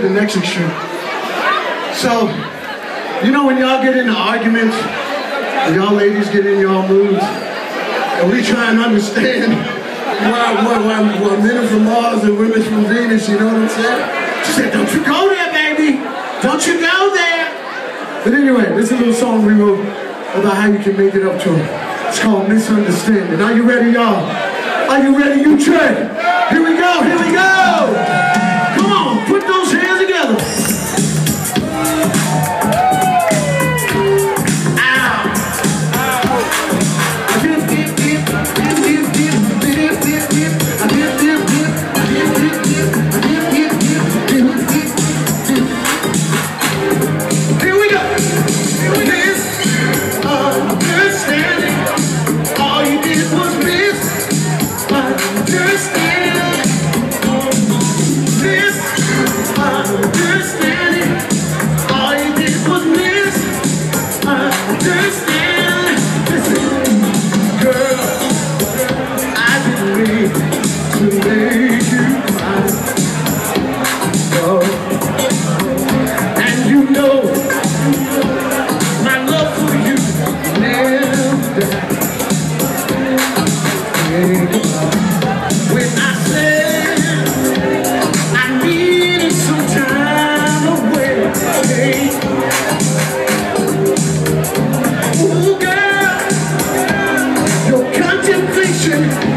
to the next extreme. So, you know when y'all get into arguments, y'all ladies get in y'all moods, and we try and understand why, why, why, why men are from Mars and women from Venus, you know what I'm saying? She said, don't you go there, baby. Don't you go there. But anyway, this is a little song we wrote about how you can make it up to him. It's called Misunderstanding. Are you ready, y'all? Are you ready, Utrecht? Here we go, here we go! to make you cry? Oh. And you know my love for you never. When I said I needed some time away. Girl, your contemplation.